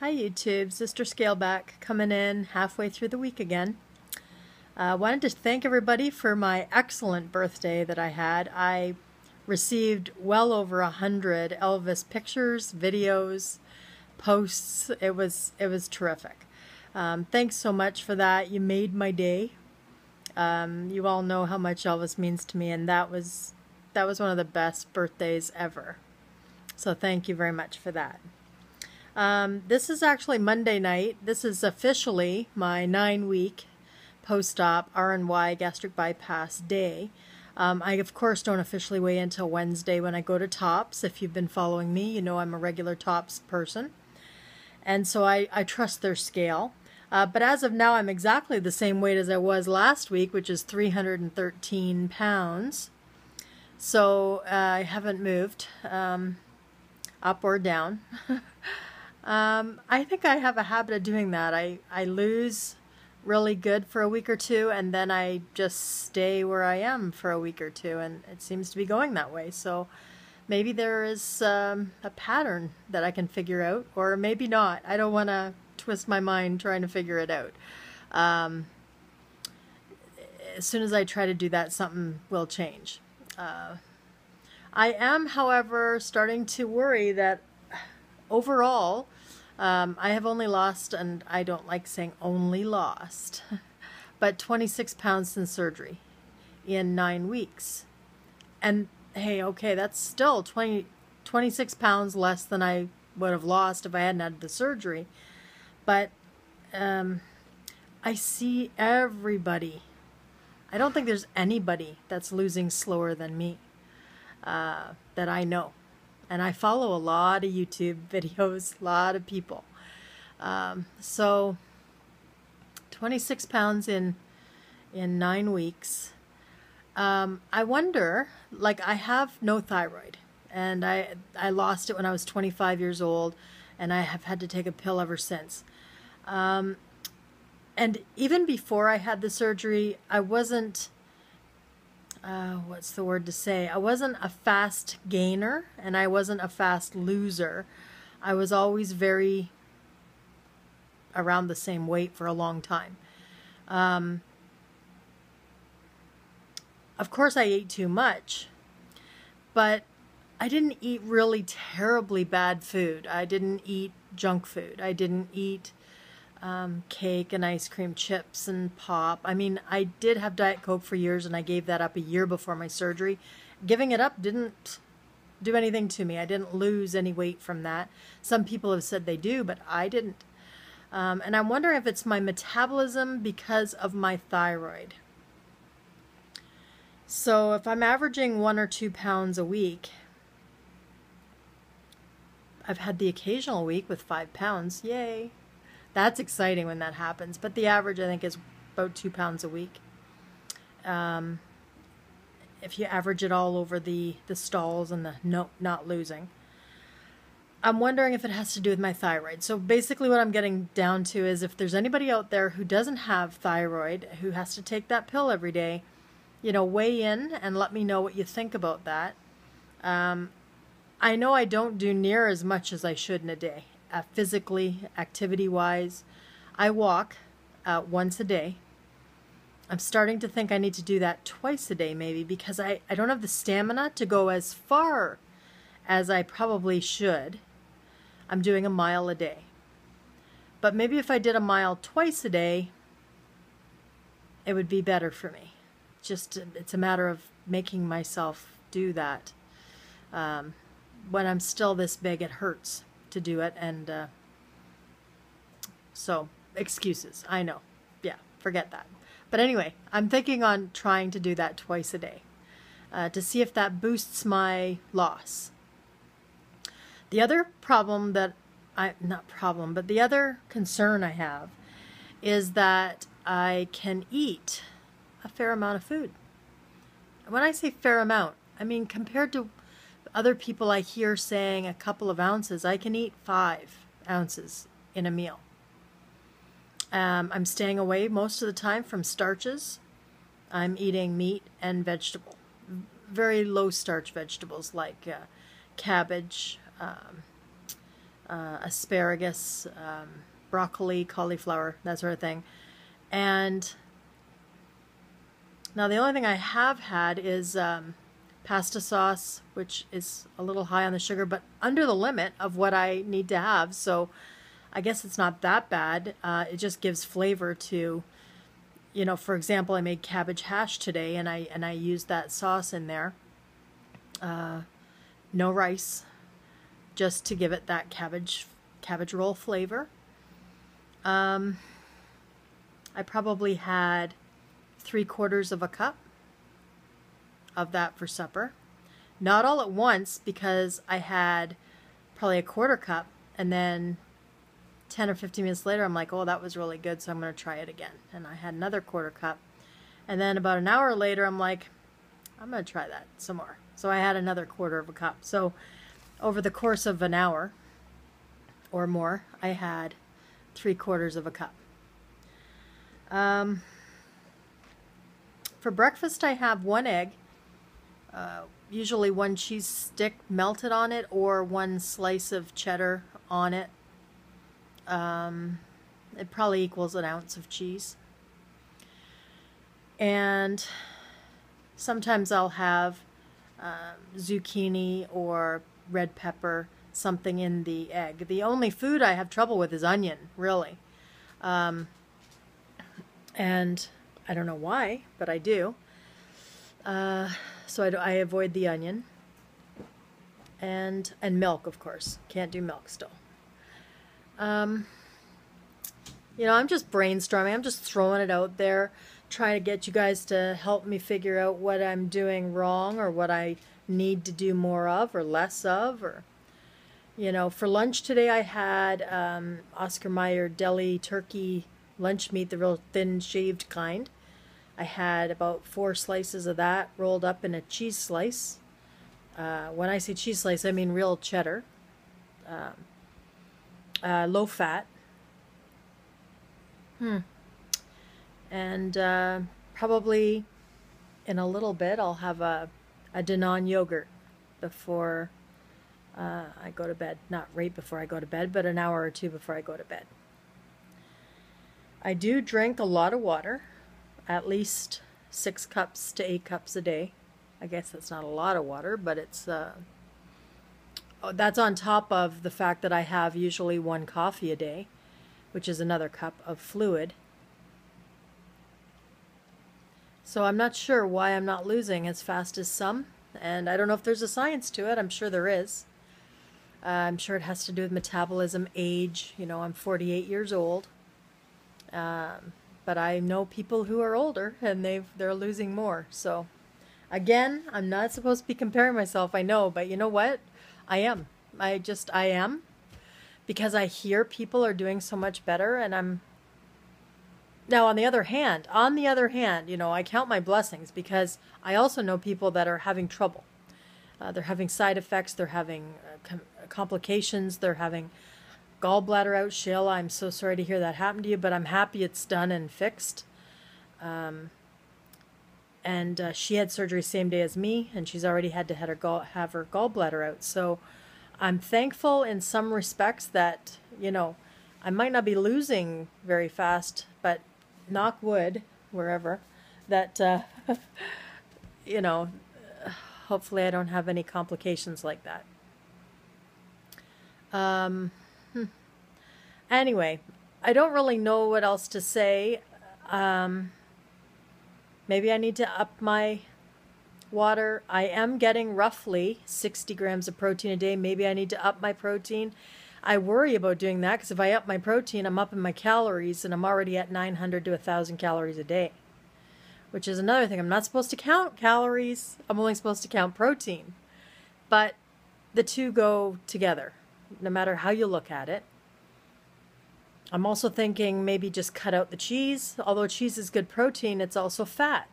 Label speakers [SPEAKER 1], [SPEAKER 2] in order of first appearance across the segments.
[SPEAKER 1] Hi YouTube, Sister Scaleback coming in halfway through the week again. I uh, wanted to thank everybody for my excellent birthday that I had. I received well over a hundred Elvis pictures, videos, posts. It was it was terrific. Um, thanks so much for that. You made my day. Um, you all know how much Elvis means to me, and that was that was one of the best birthdays ever. So thank you very much for that. Um, this is actually Monday night. This is officially my nine week post op RNY gastric bypass day. Um, I, of course, don't officially weigh until Wednesday when I go to TOPS. If you've been following me, you know I'm a regular TOPS person. And so I, I trust their scale. Uh, but as of now, I'm exactly the same weight as I was last week, which is 313 pounds. So uh, I haven't moved um, up or down. Um, I think I have a habit of doing that. I, I lose really good for a week or two and then I just stay where I am for a week or two and it seems to be going that way. So maybe there is um, a pattern that I can figure out or maybe not. I don't want to twist my mind trying to figure it out. Um, as soon as I try to do that, something will change. Uh, I am, however, starting to worry that overall, um, I have only lost, and I don't like saying only lost, but 26 pounds since surgery in nine weeks. And hey, okay, that's still 20, 26 pounds less than I would have lost if I hadn't had the surgery. But um, I see everybody. I don't think there's anybody that's losing slower than me uh, that I know and I follow a lot of YouTube videos, a lot of people. Um, so 26 pounds in in nine weeks. Um, I wonder, like I have no thyroid, and I I lost it when I was 25 years old, and I have had to take a pill ever since. Um, and even before I had the surgery, I wasn't uh, what's the word to say? I wasn't a fast gainer and I wasn't a fast loser. I was always very around the same weight for a long time. Um, of course, I ate too much, but I didn't eat really terribly bad food. I didn't eat junk food. I didn't eat um, cake and ice cream chips and pop. I mean, I did have Diet Coke for years and I gave that up a year before my surgery. Giving it up didn't do anything to me. I didn't lose any weight from that. Some people have said they do, but I didn't. Um, and I'm wondering if it's my metabolism because of my thyroid. So if I'm averaging one or two pounds a week, I've had the occasional week with five pounds. Yay. That's exciting when that happens. But the average, I think, is about two pounds a week. Um, if you average it all over the, the stalls and the no, not losing. I'm wondering if it has to do with my thyroid. So basically what I'm getting down to is if there's anybody out there who doesn't have thyroid, who has to take that pill every day, you know, weigh in and let me know what you think about that. Um, I know I don't do near as much as I should in a day uh, physically, activity wise. I walk uh, once a day. I'm starting to think I need to do that twice a day, maybe, because I, I don't have the stamina to go as far as I probably should. I'm doing a mile a day. But maybe if I did a mile twice a day, it would be better for me. Just it's a matter of making myself do that. Um, when I'm still this big, it hurts to do it. And uh, so, excuses. I know. Yeah, forget that. But anyway, I'm thinking on trying to do that twice a day uh, to see if that boosts my loss. The other problem that I, not problem, but the other concern I have is that I can eat a fair amount of food. When I say fair amount, I mean compared to other people I hear saying a couple of ounces, I can eat five ounces in a meal. Um, I'm staying away most of the time from starches. I'm eating meat and vegetable, very low starch vegetables like uh, cabbage, um, uh, asparagus, um, broccoli, cauliflower, that sort of thing. And now the only thing I have had is um, pasta sauce, which is a little high on the sugar, but under the limit of what I need to have. So I guess it's not that bad. Uh, it just gives flavor to, you know, for example, I made cabbage hash today, and I and I used that sauce in there. Uh, no rice, just to give it that cabbage cabbage roll flavor. Um, I probably had three quarters of a cup of that for supper. Not all at once because I had probably a quarter cup and then 10 or 15 minutes later I'm like, oh, that was really good, so I'm going to try it again. And I had another quarter cup. And then about an hour later I'm like, I'm going to try that some more. So I had another quarter of a cup. So over the course of an hour or more, I had three quarters of a cup. Um, for breakfast, I have one egg, uh, usually one cheese stick melted on it, or one slice of cheddar on it. Um, it probably equals an ounce of cheese. And sometimes I'll have uh, zucchini or red pepper, something in the egg. The only food I have trouble with is onion, really. Um, and I don't know why, but I do. Uh, so I, I avoid the onion. And, and milk, of course. Can't do milk still. Um, you know, I'm just brainstorming. I'm just throwing it out there, trying to get you guys to help me figure out what I'm doing wrong or what I need to do more of or less of. Or, you know, for lunch today I had um, Oscar Mayer deli turkey lunch meat, the real thin shaved kind. I had about four slices of that rolled up in a cheese slice. Uh, when I say cheese slice, I mean real cheddar. Um, uh, low fat. Hmm. And uh, probably in a little bit, I'll have a, a Dannon yogurt before uh, I go to bed. Not right before I go to bed, but an hour or two before I go to bed. I do drink a lot of water at least six cups to eight cups a day. I guess that's not a lot of water, but it's uh, oh, that's on top of the fact that I have usually one coffee a day, which is another cup of fluid. So I'm not sure why I'm not losing as fast as some, and I don't know if there's a science to it. I'm sure there is. Uh, I'm sure it has to do with metabolism, age. You know, I'm 48 years old. Um, but I know people who are older and they've they're losing more. So again, I'm not supposed to be comparing myself, I know, but you know what? I am. I just I am because I hear people are doing so much better and I'm now on the other hand, on the other hand, you know, I count my blessings because I also know people that are having trouble. Uh, they're having side effects, they're having uh, com complications, they're having gallbladder out, Shayla. I'm so sorry to hear that happened to you, but I'm happy it's done and fixed. Um, and uh, she had surgery same day as me, and she's already had to have her, gall- have her gallbladder out. So I'm thankful in some respects that, you know, I might not be losing very fast, but knock wood, wherever, that, uh, you know, hopefully I don't have any complications like that. Um, Anyway, I don't really know what else to say. Um, maybe I need to up my water. I am getting roughly 60 grams of protein a day. Maybe I need to up my protein. I worry about doing that because if I up my protein, I'm upping my calories and I'm already at 900 to 1,000 calories a day, which is another thing. I'm not supposed to count calories, I'm only supposed to count protein. But the two go together, no matter how you look at it. I'm also thinking maybe just cut out the cheese. Although cheese is good protein, it's also fat.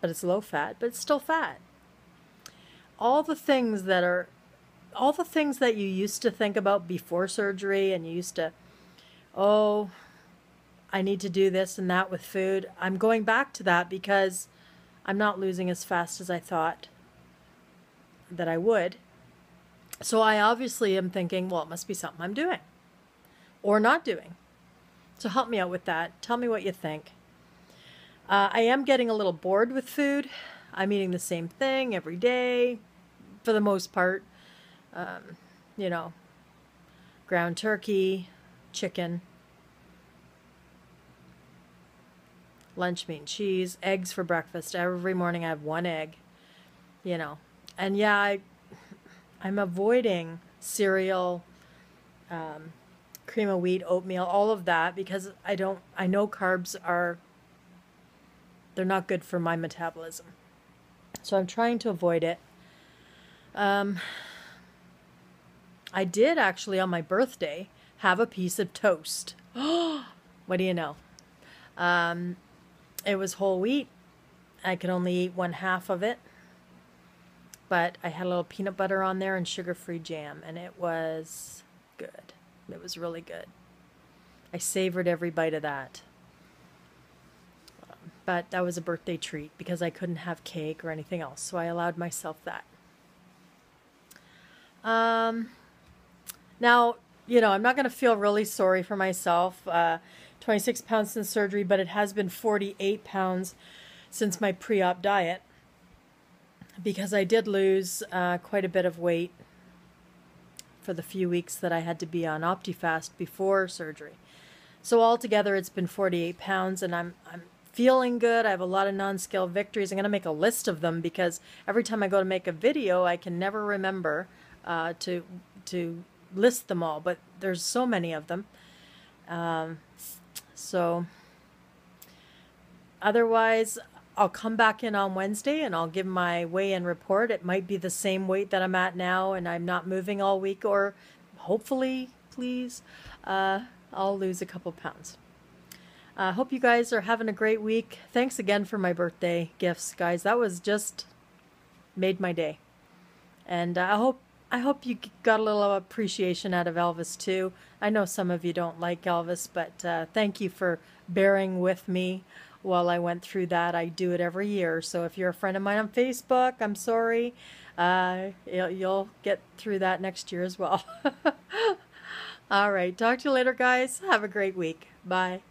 [SPEAKER 1] But it's low fat, but it's still fat. All the things that are all the things that you used to think about before surgery and you used to oh, I need to do this and that with food. I'm going back to that because I'm not losing as fast as I thought that I would. So I obviously am thinking, well, it must be something I'm doing or not doing. So help me out with that. Tell me what you think. Uh, I am getting a little bored with food. I'm eating the same thing every day for the most part. Um, you know, ground turkey, chicken, lunch meat and cheese, eggs for breakfast. Every morning I have one egg, you know. And yeah, I, I'm avoiding cereal, um, cream of wheat, oatmeal, all of that because I don't, I know carbs are, they're not good for my metabolism. So I'm trying to avoid it. Um, I did actually on my birthday have a piece of toast. what do you know? Um, it was whole wheat. I could only eat one half of it. But I had a little peanut butter on there and sugar free jam, and it was good. It was really good. I savored every bite of that. But that was a birthday treat because I couldn't have cake or anything else, so I allowed myself that. Um, now, you know, I'm not going to feel really sorry for myself. Uh, 26 pounds since surgery, but it has been 48 pounds since my pre op diet because I did lose uh, quite a bit of weight for the few weeks that I had to be on OptiFast before surgery. So altogether, it's been 48 pounds, and I'm I'm feeling good. I have a lot of non-scale victories. I'm going to make a list of them because every time I go to make a video, I can never remember uh, to to list them all. But there's so many of them. Um, so otherwise, I'll come back in on Wednesday and I'll give my weigh-in report. It might be the same weight that I'm at now and I'm not moving all week or hopefully, please, uh, I'll lose a couple pounds. I uh, hope you guys are having a great week. Thanks again for my birthday gifts, guys. That was just made my day. And uh, I hope I hope you got a little appreciation out of Elvis too. I know some of you don't like Elvis, but uh, thank you for bearing with me while I went through that. I do it every year. So if you're a friend of mine on Facebook, I'm sorry. Uh, you'll get through that next year as well. All right. Talk to you later, guys. Have a great week. Bye.